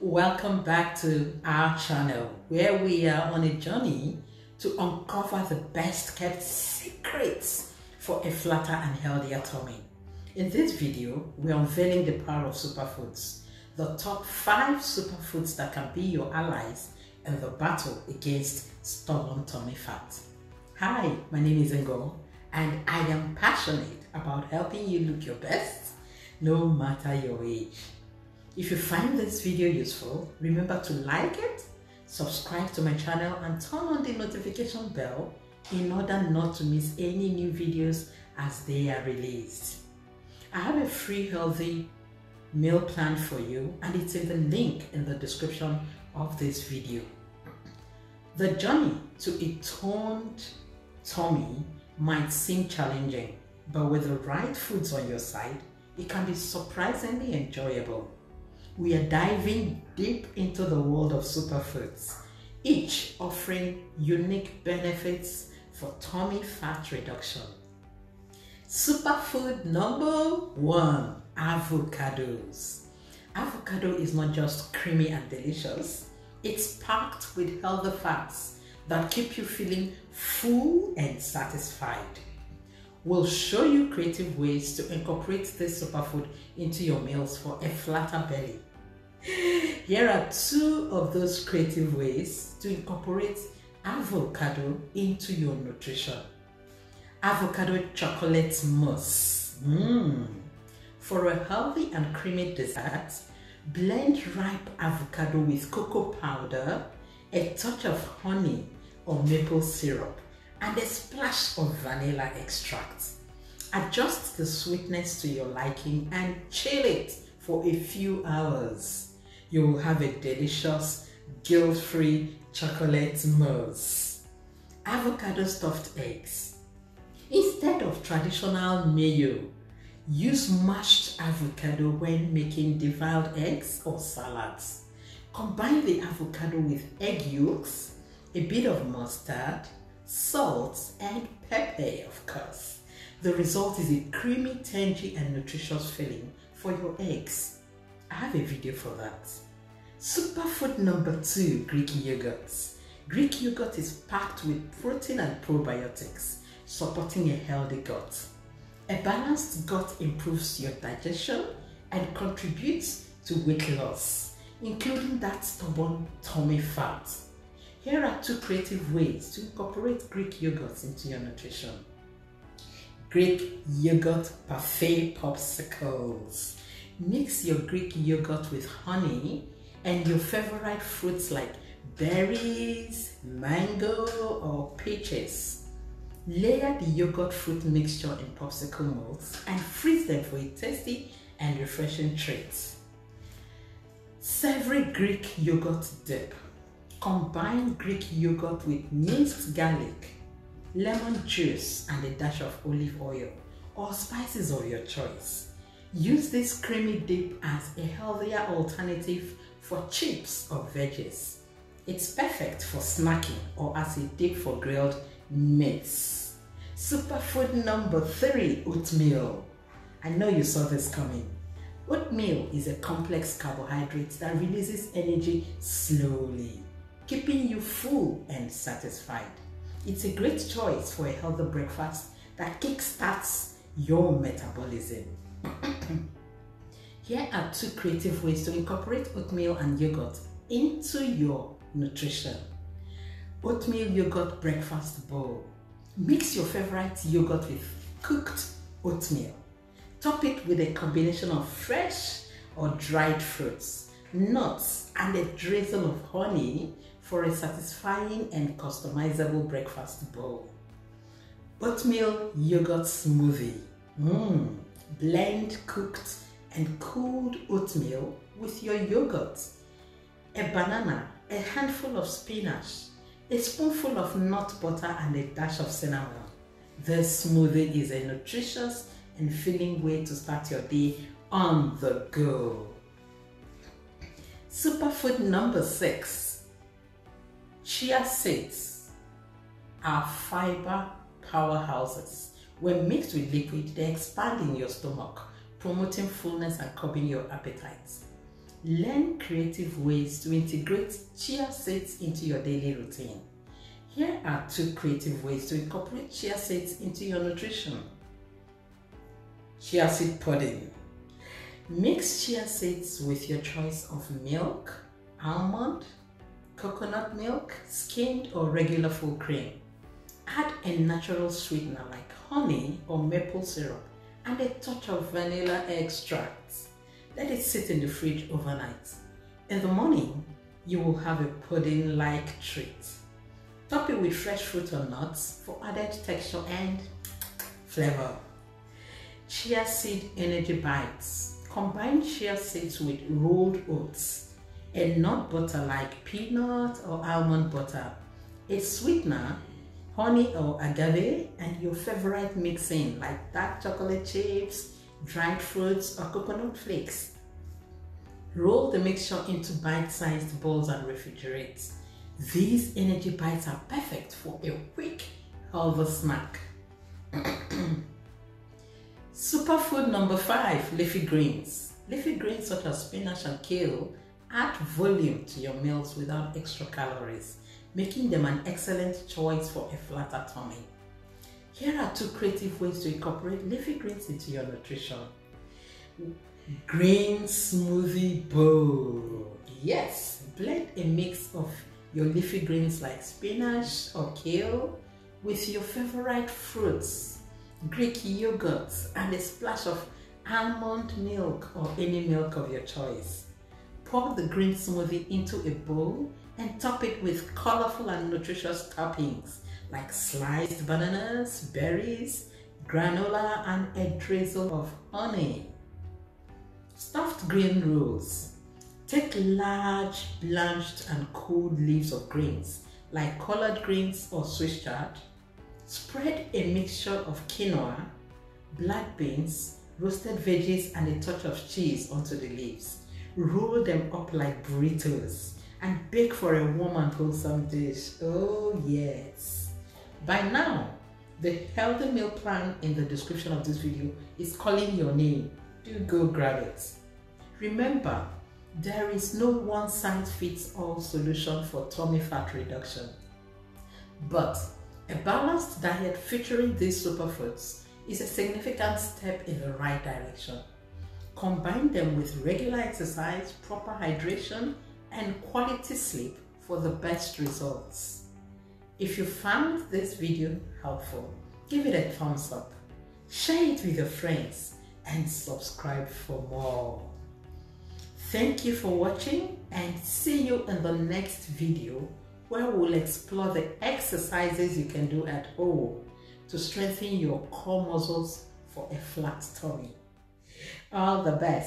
Welcome back to our channel where we are on a journey to uncover the best kept secrets for a flatter and healthier tummy. In this video, we're unveiling the power of superfoods, the top 5 superfoods that can be your allies in the battle against stubborn tummy fat. Hi, my name is Ngo and I am passionate about helping you look your best no matter your age. If you find this video useful, remember to like it, subscribe to my channel and turn on the notification bell in order not to miss any new videos as they are released. I have a free healthy meal plan for you and it's in the link in the description of this video. The journey to a toned tummy might seem challenging, but with the right foods on your side, it can be surprisingly enjoyable we are diving deep into the world of superfoods, each offering unique benefits for tummy fat reduction. Superfood number one avocados. Avocado is not just creamy and delicious, it's packed with healthy fats that keep you feeling full and satisfied. We'll show you creative ways to incorporate this superfood into your meals for a flatter belly. Here are two of those creative ways to incorporate avocado into your nutrition. Avocado chocolate mousse. Mmm. For a healthy and creamy dessert, blend ripe avocado with cocoa powder, a touch of honey or maple syrup, and a splash of vanilla extract. Adjust the sweetness to your liking and chill it for a few hours you will have a delicious, guilt-free chocolate mousse. Avocado stuffed eggs. Instead of traditional mayo, use mashed avocado when making deviled eggs or salads. Combine the avocado with egg yolks, a bit of mustard, salt, and pepper, of course. The result is a creamy, tangy, and nutritious filling for your eggs. I have a video for that. Superfood number two, Greek yogurt. Greek yogurt is packed with protein and probiotics, supporting a healthy gut. A balanced gut improves your digestion and contributes to weight loss, including that stubborn tummy fat. Here are two creative ways to incorporate Greek yogurt into your nutrition. Greek yogurt parfait popsicles. Mix your Greek yogurt with honey and your favorite fruits like berries, mango, or peaches. Layer the yogurt fruit mixture in popsicle molds and freeze them for a tasty and refreshing treat. Savory Greek yogurt dip. Combine Greek yogurt with minced garlic, lemon juice, and a dash of olive oil or spices of your choice. Use this creamy dip as a healthier alternative for chips or veggies. It's perfect for snacking or as a dip for grilled meats. Superfood number three, oatmeal. I know you saw this coming. Oatmeal is a complex carbohydrate that releases energy slowly, keeping you full and satisfied. It's a great choice for a healthy breakfast that kickstarts your metabolism. Here are two creative ways to incorporate oatmeal and yogurt into your nutrition. Oatmeal yogurt breakfast bowl. Mix your favorite yogurt with cooked oatmeal. Top it with a combination of fresh or dried fruits, nuts, and a drizzle of honey for a satisfying and customizable breakfast bowl. Oatmeal yogurt smoothie. Mmm blend cooked and cooled oatmeal with your yogurt, a banana, a handful of spinach, a spoonful of nut butter and a dash of cinnamon. This smoothie is a nutritious and filling way to start your day on the go. Superfood number six, chia seeds are fiber powerhouses when mixed with liquid, they expand in your stomach, promoting fullness and curbing your appetite. Learn creative ways to integrate chia seeds into your daily routine. Here are two creative ways to incorporate chia seeds into your nutrition. Chia seed pudding. Mix chia seeds with your choice of milk, almond, coconut milk, skimmed or regular full cream. Add a natural sweetener like honey or maple syrup and a touch of vanilla extract. Let it sit in the fridge overnight. In the morning, you will have a pudding-like treat. Top it with fresh fruit or nuts for added texture and flavor. Chia seed energy bites. Combine chia seeds with rolled oats, a nut butter like peanut or almond butter, a sweetener, honey or agave, and your favorite mixing like dark chocolate chips, dried fruits or coconut flakes. Roll the mixture into bite-sized balls and refrigerate. These energy bites are perfect for a quick, healthy snack. Superfood number five, leafy greens. Leafy greens such as spinach and kale add volume to your meals without extra calories, making them an excellent choice for a flatter tummy. Here are two creative ways to incorporate leafy greens into your nutrition. Green smoothie bowl. Yes, blend a mix of your leafy greens like spinach or kale with your favorite fruits, Greek yogurt, and a splash of almond milk or any milk of your choice. Pour the green smoothie into a bowl and top it with colorful and nutritious toppings like sliced bananas, berries, granola, and a drizzle of honey. Stuffed green rolls. Take large, blanched and cooled leaves of greens like collard greens or Swiss chard. Spread a mixture of quinoa, black beans, roasted veggies and a touch of cheese onto the leaves. Roll them up like burritos and bake for a warm and wholesome dish. Oh yes. By now, the healthy meal plan in the description of this video is calling your name. Do go grab it. Remember, there is no one size fits all solution for tummy fat reduction. But a balanced diet featuring these superfoods is a significant step in the right direction. Combine them with regular exercise, proper hydration, and quality sleep for the best results. If you found this video helpful, give it a thumbs up, share it with your friends, and subscribe for more. Thank you for watching and see you in the next video where we'll explore the exercises you can do at home to strengthen your core muscles for a flat tummy. All the best.